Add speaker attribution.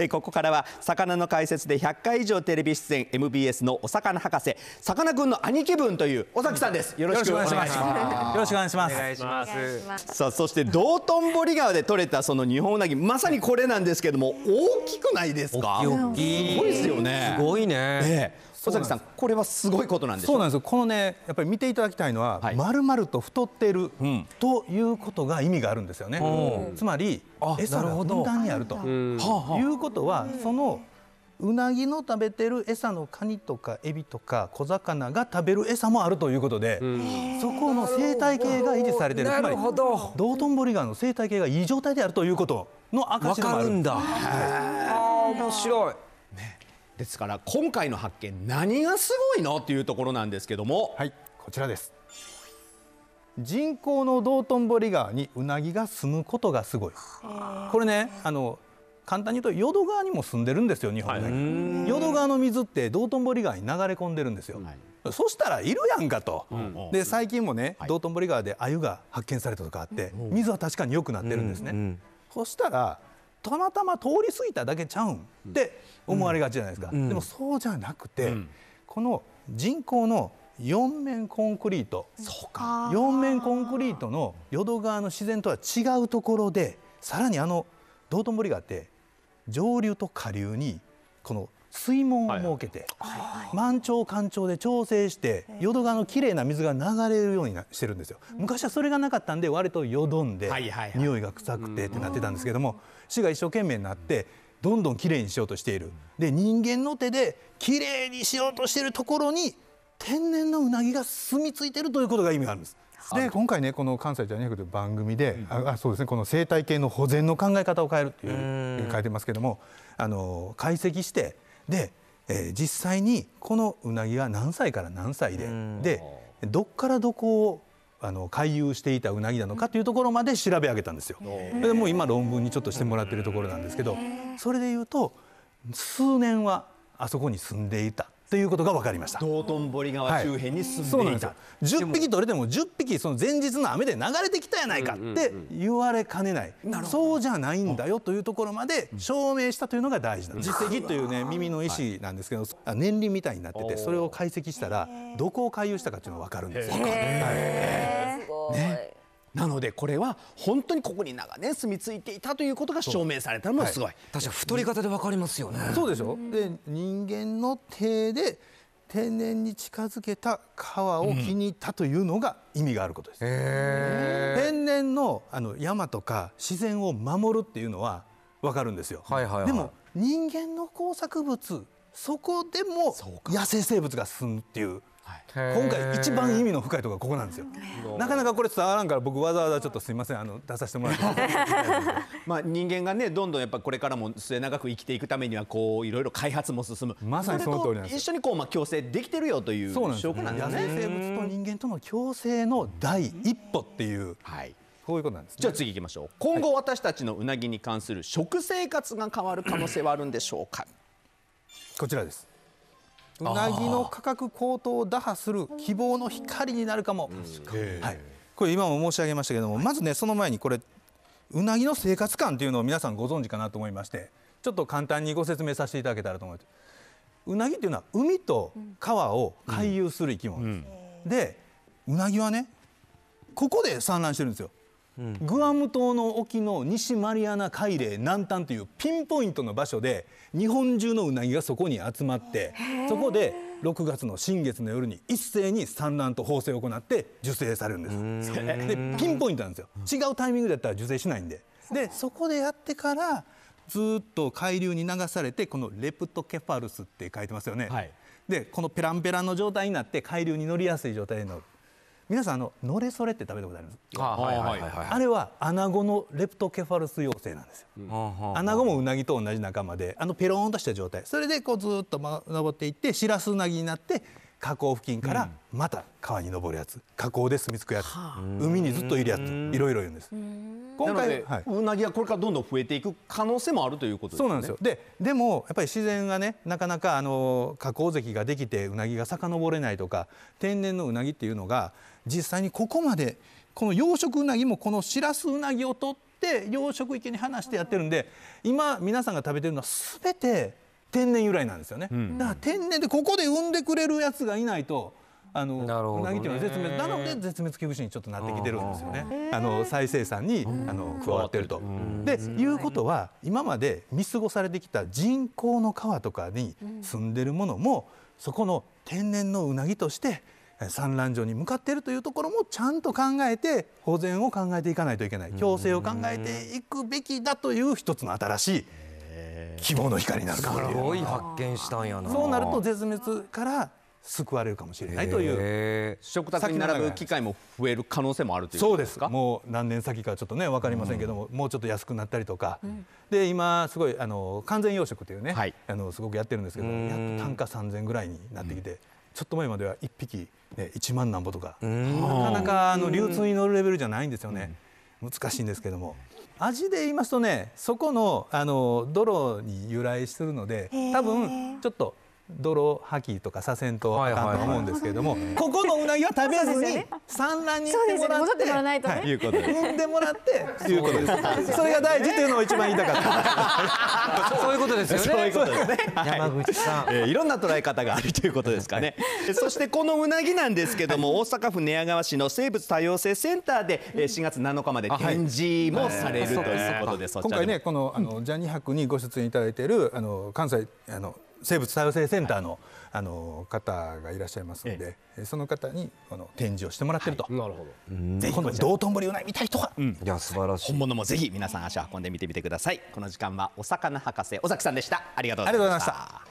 Speaker 1: えーここからは魚の解説で100回以上テレビ出演 MBS のお魚博士さかなクンの兄貴分という尾崎さんです。よろしくお願いします。
Speaker 2: よろしくお願いします。
Speaker 1: さあそして道頓堀川で取れたその日本ウナギまさにこれなんですけども大きくないですか？
Speaker 3: 大きい。
Speaker 1: すごいですよね。
Speaker 3: すごいね。
Speaker 1: ええ尾崎さんこれはすごいことなんでしょ
Speaker 2: そうなんですよ。このね、やっぱり見ていただきたいのは、
Speaker 1: はい。
Speaker 2: 丸々と太っているということが意味があるんですよね。つまり
Speaker 3: あ
Speaker 2: 餌がふんだんにあると。いうことは、そのうなぎの食べてる餌のカニとかエビとか小魚が食べる餌もあるということで、そこの生態系が維持されている。
Speaker 3: なるほど。
Speaker 2: つまり道頓堀川の生態系がいい状態であるということの
Speaker 3: わ
Speaker 2: 証でもある。
Speaker 3: かるんだ。ああ面白い。
Speaker 1: ですから今回の発見何がすごいの？っていうところなんですけども
Speaker 2: はい、こちらです。人工の道頓堀川にうなぎが住むことがすごい。これね、あの簡単に言うと淀川にも住んでるんですよ、日本に。淀川の水って道頓堀川に流れ込んでるんですよ。そしたらいるやんかと。で最近もね、道頓堀川で鮎が発見されたとかあって、水は確かに良くなってるんですね。そしたらたまたま通り過ぎただけちゃうんって思われがちじゃないですか。でもそうじゃなくて、この人工の四面コンクリート。四面コンクリートの淀川の自然とは違うところでさらにあの道頓堀川って上流と下流にこの水門を設けて、満潮干潮で調整して淀川のきれいな水が流れるようになしてるんですよ。昔はそれがなかったんで割とよどんで、
Speaker 1: はいはいはい。
Speaker 2: 匂いが臭くてってなってたんですけども市が一生懸命になってどんどんきれいにしようとしている。で人間の手できれいにしようとしているところに天然のうなぎが住み着いてるということが意味があるんです。で今回ねこの関西じゃねくという番組で、ああそうですねこの生態系の保全の考え方を変えるっていう書いてますけどもあの解析してで、えー実際にこのうなぎが何歳から何歳で、でどっからどこをあの回遊していたうなぎなのかというところまで調べ上げたんですよ。でもう今論文にちょっとしてもらってるところなんですけどそれで言うと数年はあそこに住んでいたということが分かりました。
Speaker 1: 道頓堀川周辺に住
Speaker 2: そうんなん
Speaker 1: でいた
Speaker 2: よ、10匹取れても10匹その前日の雨で流れてきたやないかって言われかねない、そうじゃないんだよというところまで証明したというのが大事なんです。実績というね耳の石なんですけど、あ年輪みたいになっててそれを解析したらどこを回遊したかっていうのが分かるんですよ。
Speaker 4: すごい。
Speaker 1: なのでこれは本当にここに長年住み着いていたということが証明されたのもすごい、
Speaker 3: 確かに太り方でわかりますよね。
Speaker 2: そうでしょ？で人間の手で天然に近づけた川を気に入ったというのが意味があることです。天然のあの山とか自然を守るっていうのは分かるんですよ。
Speaker 3: はいはいはい
Speaker 2: でも人間の工作物そこでも野生生物が住むっていう。今回一番意味の深いところがここなんですよ。なかなかこれ伝わらんから僕わざわざちょっとすいませんあの出させてもらって。
Speaker 1: まあ、人間がねどんどんやっぱこれからも末永く生きていくためにはこういろいろ開発も進む
Speaker 2: まさにその通りなんです
Speaker 1: れと一緒にこう、まあ、共生できてるよという
Speaker 2: そうなんです
Speaker 1: 証拠なんです
Speaker 2: 野生
Speaker 1: ね。
Speaker 2: 生物と人間との共生の第一歩っていう
Speaker 1: はい
Speaker 2: こういうことなんです、ね。
Speaker 1: じゃあ次行きましょう今後私たちのうなぎに関する食生活が変わる可能性はあるんでしょうか？
Speaker 2: こちらです。うなぎの価格高騰を打破する希望の光になるかも。はい。これ今も申し上げましたけども、まずねその前にこれうなぎの生活感というのを皆さんご存知かなと思いまして、ちょっと簡単にご説明させていただけたらと思います。うなぎっていうのは海と川を回遊する生き物です。で、うなぎはねここで産卵してるんですよ。グアム島の沖の西マリアナ海嶺南端というピンポイントの場所で日本中のうなぎがそこに集まってそこで6月の新月の夜に一斉に産卵と放生を行って受精されるんです。でピンポイントなんですよ。違うタイミングだったら受精しないんで。でそこでやってからずっと海流に流されてこのレプトケファルスって書いてますよね、
Speaker 1: はい。
Speaker 2: でこのペランペランの状態になって海流に乗りやすい状態に乗る皆さんあののれそれって食べたことあります？
Speaker 3: あはいはいはい。
Speaker 2: あれはアナゴのレプトケファルス幼生なんですよ。
Speaker 3: は
Speaker 2: アナゴもウナギと同じ仲間であのペローンとした状態。それでこうずーっとま登っていってシラスウナギになって河口付近からまた川に登るやつ。河口で住み着くやつ。海にずっといるやつ。いろいろいるんです。今
Speaker 1: なので、
Speaker 2: はい。う
Speaker 1: なぎはこれからどんどん増えていく可能性もあるということですね。
Speaker 2: そうなんですよ。ででもやっぱり自然がねなかなかあの河口石ができてうなぎが遡れないとか天然のうなぎっていうのが実際にここまでこの養殖うなぎもこのシラスウナギを取っって養殖池に放してやってるんで今皆さんが食べてるのは全て天然由来なんですよね、だから天然でここで産んでくれるやつがいないとあのうなぎっていうのは絶滅なので絶滅危惧種にちょっとなってきてるんですよね。あの再生産にあの加わってると。でいうことは今まで見過ごされてきた人工の川とかに住んでるものもそこの天然のうなぎとしてえ産卵場に向かっているというところもちゃんと考えて保全を考えていかないといけない。共生を考えていくべきだという一つの新しい希望の光になるか
Speaker 3: すごい発見したんやな。
Speaker 2: そうなると絶滅から救われるかもしれないという。
Speaker 3: へ
Speaker 1: 食卓に並ぶ機会も増える可能性もあるという
Speaker 2: そうで
Speaker 1: す。
Speaker 2: もう何年先かちょっとね分かりませんけども、もうちょっと安くなったりとか、で今すごいあの完全養殖というね、
Speaker 1: はい。
Speaker 2: あのすごくやってるんですけどやっと単価3000ぐらいになってきて、ちょっと前までは1匹、ね、1万なんぼとか。なかなかあの流通に乗るレベルじゃないんですよね、難しいんですけども。味で言いますとねそこのあの泥に由来するので多分ちょっと泥吐きとかさせんとあかんと思うんですけれども、ここのうなぎは食べずに
Speaker 4: そうですよね。
Speaker 2: 産卵に行ってもらって
Speaker 4: そうですよね。戻ってもらわない。とね
Speaker 1: いうことです。
Speaker 2: 産んでもらっていうことです。それが大事というのを一番言いたかった。
Speaker 3: そういうことですよね。
Speaker 1: そういうことですね。
Speaker 3: 山口さん。
Speaker 1: えーいろんな捉え方があるということですかね。えそしてこのうなぎなんですけども、大阪府寝屋川市の生物多様性センターで、えー4月7日まで展示もされるということで、そちらでも
Speaker 2: 今回ねこのあのジャニ博にご出演いただいているあの関西あの生物多様性センターのあの方がいらっしゃいますので、えその方にこの展示をしてもらってると。
Speaker 3: なるほど。
Speaker 2: ぜひこの道頓堀うなぎ見たい人は、
Speaker 3: いや素晴らしい。
Speaker 1: 本物もぜひ皆さん足を運んでみてみてください。この時間はお魚博士尾崎さんでした。ありがとうご
Speaker 2: ざい
Speaker 1: まし
Speaker 2: た。